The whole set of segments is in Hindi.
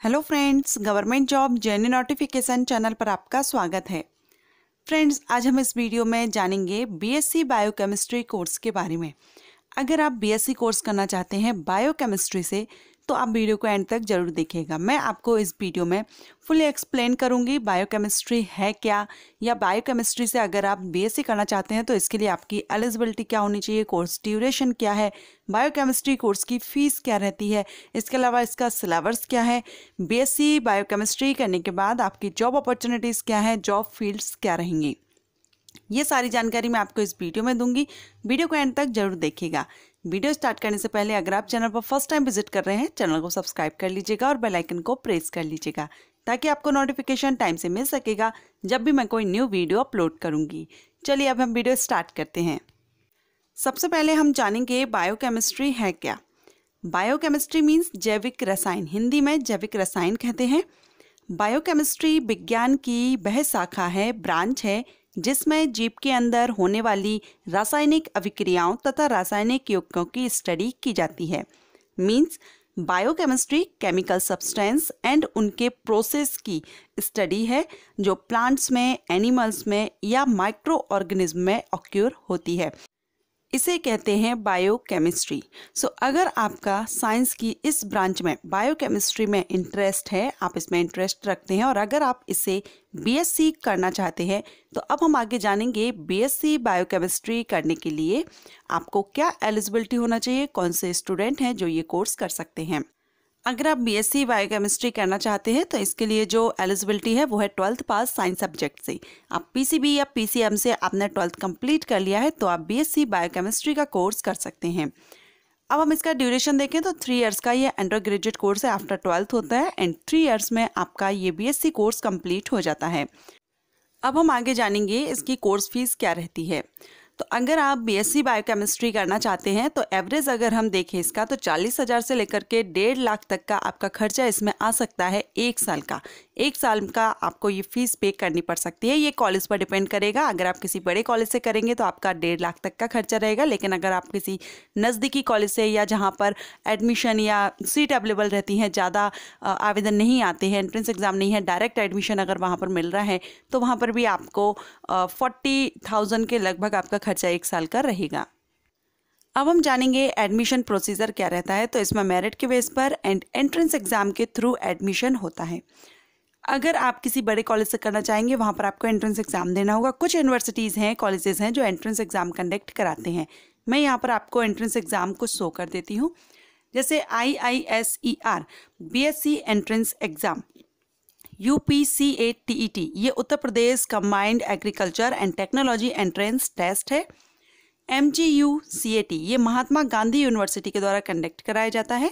Hello friends government job journey notification channel पर आपका स्वागत है। फ्रेंड्स आज हम इस वीडियो में जानेंगे बीएससी बायोकेमिस्ट्री कोर्स के बारे में। अगर आप बीएससी कोर्स करना चाहते हैं बायोकेमिस्ट्री से तो आप वीडियो को एंड तक ज़रूर देखिएगा। मैं आपको इस वीडियो में फुली एक्सप्लेन करूँगी बायोकेमिस्ट्री है क्या, या बायोकेमिस्ट्री से अगर आप बीएससी करना चाहते हैं तो इसके लिए आपकी एलिजिबिलिटी क्या होनी चाहिए कोर्स ड्यूरेशन क्या है बायोकेमिस्ट्री कोर्स की फ़ीस क्या रहती है, इसके अलावा इसका सिलेबस क्या है बी बायोकेमिस्ट्री करने के बाद आपकी जॉब अपॉर्चुनिटीज़ क्या है जॉब फील्ड्स क्या रहेंगी। ये सारी जानकारी मैं आपको इस वीडियो में दूँगी। वीडियो को एंड तक ज़रूर देखिएगा। वीडियो स्टार्ट करने से पहले अगर आप चैनल पर फ़र्स्ट टाइम विज़िट कर रहे हैं, चैनल को सब्सक्राइब कर लीजिएगा और बेल आइकन को प्रेस कर लीजिएगा, ताकि आपको नोटिफिकेशन टाइम से मिल सकेगा जब भी मैं कोई न्यू वीडियो अपलोड करूँगी। चलिए अब हम वीडियो स्टार्ट करते हैं। सबसे पहले हम जानेंगे बायोकेमिस्ट्री है क्या। बायोकेमिस्ट्री मीन्स जैविक रसायन, हिंदी में जैविक रसायन कहते हैं। बायोकेमिस्ट्री विज्ञान की वह शाखा है, ब्रांच है जिसमें जीप के अंदर होने वाली रासायनिक अभिक्रियाओं तथा रासायनिक युगों की स्टडी की जाती है। Means biochemistry chemical substance and उनके प्रोसेस की स्टडी है, जो प्लांट्स में एनिमल्स में या माइक्रो ऑर्गेनिज्म में ऑक्योर होती है। इसे कहते हैं बायोकेमिस्ट्री सो अगर आपका साइंस की इस ब्रांच में बायोकेमिस्ट्री में इंटरेस्ट है, आप इसमें इंटरेस्ट रखते हैं और अगर आप इसे बीएससी करना चाहते हैं तो अब हम आगे जानेंगे बीएससी बायोकेमिस्ट्री करने के लिए आपको क्या एलिजिबिलिटी होना चाहिए, कौन से स्टूडेंट हैं जो ये कोर्स कर सकते हैं। अगर आप बीएससी बायोकेमिस्ट्री करना चाहते हैं तो इसके लिए जो एलिजिबिलिटी है, वो है ट्वेल्थ पास साइंस सब्जेक्ट से। आप पीसीबी या पीसीएम से आपने ट्वेल्थ कंप्लीट कर लिया है तो आप बीएससी बायोकेमिस्ट्री का कोर्स कर सकते हैं। अब हम इसका ड्यूरेशन देखें तो थ्री इयर्स का ये अंडर ग्रेजुएट कोर्स है आफ्टर ट्वेल्थ होता है एंड थ्री इयर्स में आपका ये बीएससी कोर्स कंप्लीट हो जाता है। अब हम आगे जानेंगे, इसकी कोर्स फ़ीस क्या रहती है। तो अगर आप बीएससी बायोकेमिस्ट्री करना चाहते हैं तो एवरेज अगर हम देखें इसका तो चालीस हज़ार से लेकर के डेढ़ लाख तक का आपका खर्चा इसमें आ सकता है एक साल का। एक साल का आपको ये फ़ीस पे करनी पड़ सकती है। ये कॉलेज पर डिपेंड करेगा। अगर आप किसी बड़े कॉलेज से करेंगे तो आपका डेढ़ लाख तक का खर्चा रहेगा। लेकिन अगर आप किसी नज़दीकी कॉलेज से या जहाँ पर एडमिशन या सीट अवेलेबल रहती हैं, ज़्यादा आवेदन नहीं आते हैं एंट्रेंस एग्ज़ाम नहीं है डायरेक्ट एडमिशन अगर वहाँ पर मिल रहा है तो वहाँ पर भी आपको फोर्टी थाउज़ेंड के लगभग आपका खर्चा एक साल का रहेगा। अब हम जानेंगे एडमिशन प्रोसीजर क्या रहता है तो इसमें मेरिट के बेस पर एंड एंट्रेंस एग्ज़ाम के थ्रू एडमिशन होता है। अगर आप किसी बड़े कॉलेज से करना चाहेंगे, वहाँ पर आपको एंट्रेंस एग्ज़ाम देना होगा। कुछ यूनिवर्सिटीज़ हैं कॉलेजेस हैं, जो एंट्रेंस एग्ज़ाम कंडक्ट कराते हैं। मैं यहाँ पर आपको एंट्रेंस एग्ज़ाम को शो कर देती हूँ। जैसे I I S E R B S C entrance exam U P C A T E T ये Uttar Pradesh combined agriculture and technology entrance test है। M G U C A T ये महात्मा गांधी यूनिवर्सिटी के द्वारा कंडक्ट कराया जाता है।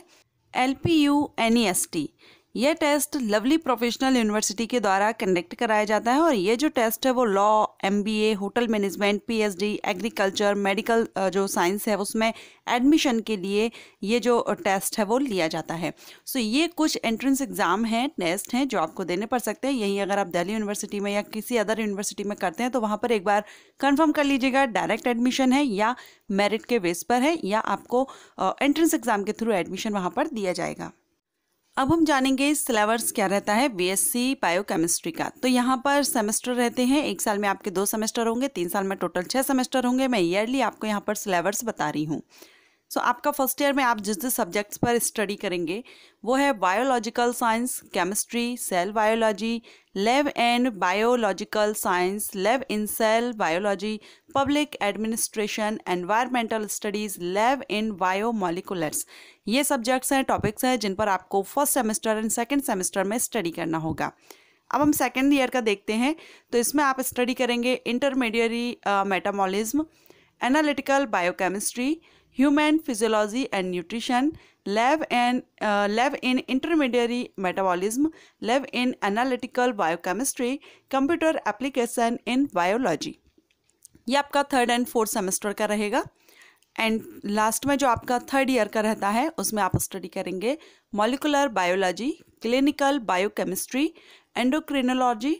L P U N E S T यह टेस्ट लवली प्रोफेशनल यूनिवर्सिटी के द्वारा कंडक्ट कराया जाता है और ये जो टेस्ट है वो law MBA hotel management PhD agriculture, medical जो साइंस है उसमें एडमिशन के लिए ये जो टेस्ट है वो लिया जाता है। सो ये कुछ एंट्रेंस एग्ज़ाम हैं, टेस्ट हैं जो आपको देने पड़ सकते हैं। यहीं अगर आप दिल्ली यूनिवर्सिटी में या किसी अदर यूनिवर्सिटी में करते हैं तो वहाँ पर एक बार कन्फर्म कर लीजिएगा, डायरेक्ट एडमिशन है या मेरिट के बेस पर है या आपको एंट्रेंस एग्ज़ाम के थ्रू एडमिशन वहाँ पर दिया जाएगा। अब हम जानेंगे सिलेबस क्या रहता है बीएससी बायोकेमिस्ट्री का। तो यहाँ पर सेमेस्टर रहते हैं। एक साल में आपके दो सेमेस्टर होंगे, तीन साल में टोटल छः सेमेस्टर होंगे। मैं ईयरली आपको यहाँ पर सिलेबस बता रही हूँ। सो so, आपका फ़र्स्ट ईयर में आप जिस जिस सब्जेक्ट्स पर स्टडी करेंगे वो है biological science chemistry cell biology lab and biological science lab in cell biology public administration environmental studies lab in biomolecules ये सब्जेक्ट्स हैं टॉपिक्स हैं जिन पर आपको first semester and second semester में स्टडी करना होगा। अब हम सेकेंड ईयर का देखते हैं तो इसमें आप स्टडी करेंगे intermediary metabolism analytical biochemistry human physiology and nutrition lab and lab in intermediary metabolism lab in analytical biochemistry computer application in biology ये आपका थर्ड एंड फोर्थ सेमेस्टर का रहेगा। एंड लास्ट में जो आपका थर्ड ईयर का रहता है, उसमें आप स्टडी करेंगे molecular biology clinical biochemistry endocrinology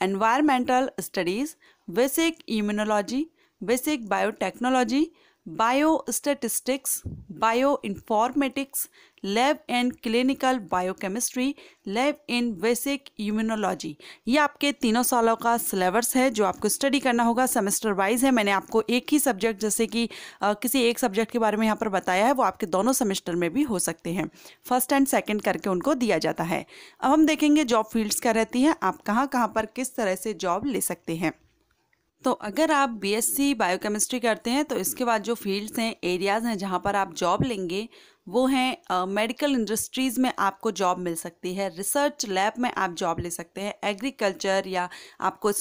environmental studies basic immunology basic biotechnology biostatistics bioinformatics lab and clinical biochemistry lab in basic immunology ये आपके तीनों सालों का सिलेबस है जो आपको स्टडी करना होगा। सेमेस्टर वाइज है मैंने आपको एक ही सब्जेक्ट जैसे कि आ, किसी एक सब्जेक्ट के बारे में यहाँ पर बताया है वो आपके दोनों सेमेस्टर में भी हो सकते हैं। फ़र्स्ट एंड सेकेंड करके उनको दिया जाता है। अब हम देखेंगे जॉब फील्ड्स क्या रहती हैं आप कहाँ कहाँ पर किस तरह से जॉब ले सकते हैं। तो अगर आप बीएससी बायोकेमिस्ट्री करते हैं तो इसके बाद जो फील्ड्स हैं एरियाज़ हैं जहाँ पर आप जॉब लेंगे वो हैं मेडिकल इंडस्ट्रीज़ में आपको जॉब मिल सकती है रिसर्च लैब में आप जॉब ले सकते हैं एग्रीकल्चर या आपको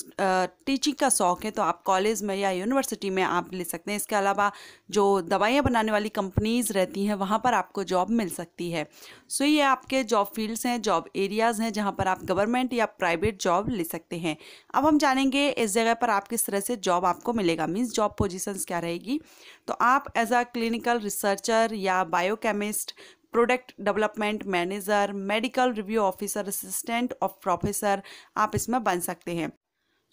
टीचिंग का शौक़ है तो आप कॉलेज में या यूनिवर्सिटी में आप ले सकते हैं। इसके अलावा जो दवाइयाँ बनाने वाली कंपनीज़ रहती हैं, वहाँ पर आपको जॉब मिल सकती है। सो ये आपके जॉब फील्ड्स हैं जॉब एरियाज़ हैं, जहाँ पर आप गवर्नमेंट या प्राइवेट जॉब ले सकते हैं। अब हम जानेंगे इस जगह पर आप किस तरह से जॉब आपको मिलेगा मीन्स जॉब पोजिशंस क्या रहेगी। तो आप एज अ क्लिनिकल रिसर्चर या biochemist product development manager medical review officer assistant of professor आप इसमें बन सकते हैं।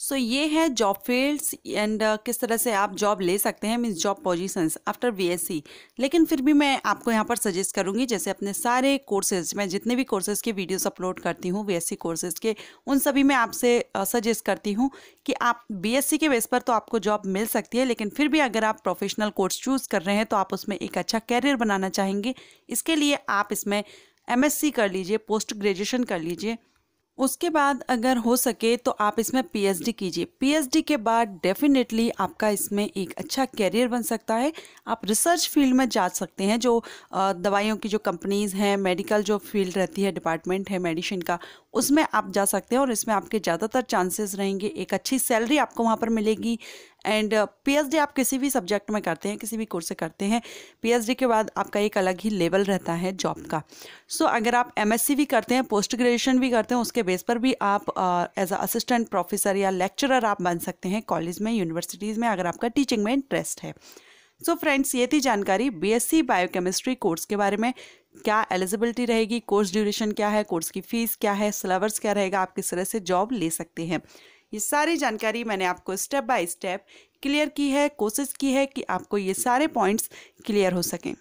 सो so, ये है जॉब फील्ड्स एंड किस तरह से आप जॉब ले सकते हैं means job positions after BSc लेकिन फिर भी मैं आपको यहाँ पर सजेस्ट करूँगी जैसे अपने सारे कोर्सेज मैं जितने भी कोर्सेज के वीडियोस अपलोड करती हूँ बीएससी कोर्सेज के उन सभी में आपसे सजेस्ट uh, करती हूँ कि आप बीएससी के बेस पर तो आपको जॉब मिल सकती है लेकिन फिर भी अगर आप प्रोफेशनल कोर्स चूज़ कर रहे हैं तो आप उसमें एक अच्छा कैरियर बनाना चाहेंगे। इसके लिए आप इसमें एमएससी कर लीजिए पोस्ट ग्रेजुएशन कर लीजिए। उसके बाद अगर हो सके तो आप इसमें पीएचडी कीजिए। पीएचडी के बाद डेफिनेटली आपका इसमें एक अच्छा कैरियर बन सकता है। आप रिसर्च फ़ील्ड में जा सकते हैं जो दवाइयों की जो कंपनीज़ हैं मेडिकल जो फ़ील्ड रहती है डिपार्टमेंट है मेडिसिन का उसमें आप जा सकते हैं और इसमें आपके ज़्यादातर चांसेस रहेंगे। एक अच्छी सैलरी आपको वहाँ पर मिलेगी। एंड पीएचडी आप किसी भी सब्जेक्ट में करते हैं किसी भी कोर्स से करते हैं पीएचडी के बाद आपका एक अलग ही लेवल रहता है जॉब का। सो so, अगर आप एमएससी भी करते हैं पोस्ट ग्रेजुएशन भी करते हैं उसके बेस पर भी आप एज अ असिस्टेंट प्रोफेसर या लेक्चरर आप बन सकते हैं कॉलेज में यूनिवर्सिटीज़ में अगर आपका टीचिंग में इंटरेस्ट है। सो so फ्रेंड्स ये थी जानकारी बीएससी बायोकेमिस्ट्री कोर्स के बारे में। क्या एलिजिबिलिटी रहेगी? कोर्स ड्यूरेशन क्या है? कोर्स की फ़ीस क्या है? सिलेबस क्या रहेगा? आप किस तरह से जॉब ले सकते हैं? ये सारी जानकारी मैंने आपको स्टेप बाय स्टेप क्लियर की है कोशिश की है कि आपको ये सारे पॉइंट्स क्लियर हो सकें।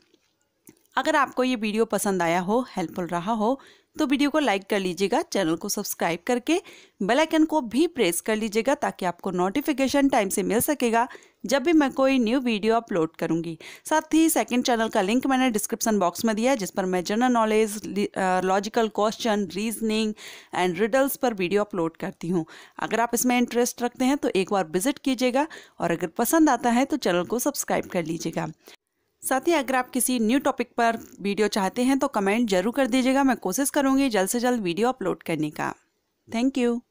अगर आपको ये वीडियो पसंद आया हो हेल्पफुल रहा हो तो वीडियो को लाइक कर लीजिएगा, चैनल को सब्सक्राइब करके बेल आइकन को भी प्रेस कर लीजिएगा ताकि आपको नोटिफिकेशन टाइम से मिल सकेगा जब भी मैं कोई न्यू वीडियो अपलोड करूँगी। साथ ही सेकंड चैनल का लिंक मैंने डिस्क्रिप्शन बॉक्स में दिया है, जिस पर मैं general knowledge logical question reasoning and riddles पर वीडियो अपलोड करती हूँ। अगर आप इसमें इंटरेस्ट रखते हैं तो एक बार विज़िट कीजिएगा और अगर पसंद आता है तो चैनल को सब्सक्राइब कर लीजिएगा। साथ ही अगर आप किसी न्यू टॉपिक पर वीडियो चाहते हैं तो कमेंट ज़रूर कर दीजिएगा। मैं कोशिश करूँगी जल्द से जल्द वीडियो अपलोड करने का। Thank you